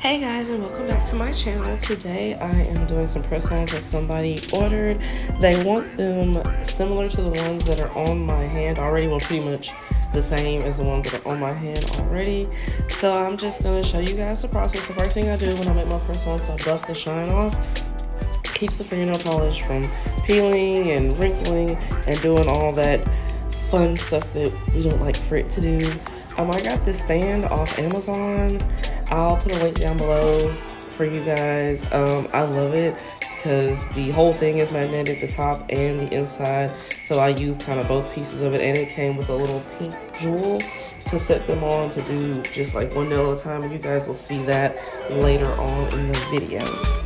Hey guys and welcome back to my channel. Today I am doing some press-ons that somebody ordered. They want them similar to the ones that are on my hand already, well pretty much the same as the ones that are on my hand already. So I'm just going to show you guys the process. The first thing I do when I make my press-ons, I buff the shine off. Keeps the fingernail polish from peeling and wrinkling and doing all that fun stuff that we don't like for it to do. Um, I got this stand off Amazon. I'll put a link down below for you guys. Um, I love it because the whole thing is magnetic, at the top and the inside. So I used kind of both pieces of it and it came with a little pink jewel to set them on to do just like one nail at a time. And you guys will see that later on in the video.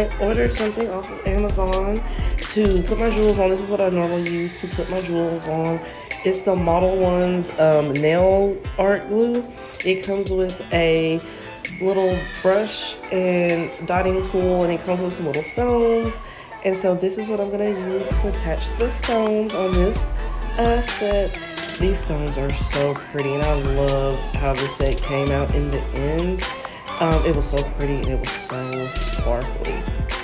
I ordered something off of Amazon to put my jewels on. This is what I normally use to put my jewels on. It's the Modelones um, nail art glue. It comes with a little brush and dotting tool and it comes with some little stones. And so this is what I'm gonna use to attach the stones on this uh, set. These stones are so pretty and I love how the set came out in the end. Um, it was so pretty and it was so sparkly.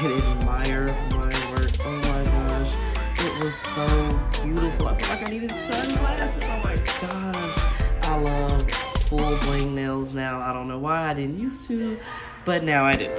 And admire my work. Oh my gosh, it was so beautiful. I feel like I needed sunglasses. Oh my gosh, I love full bling nails now. I don't know why I didn't used to, but now I do.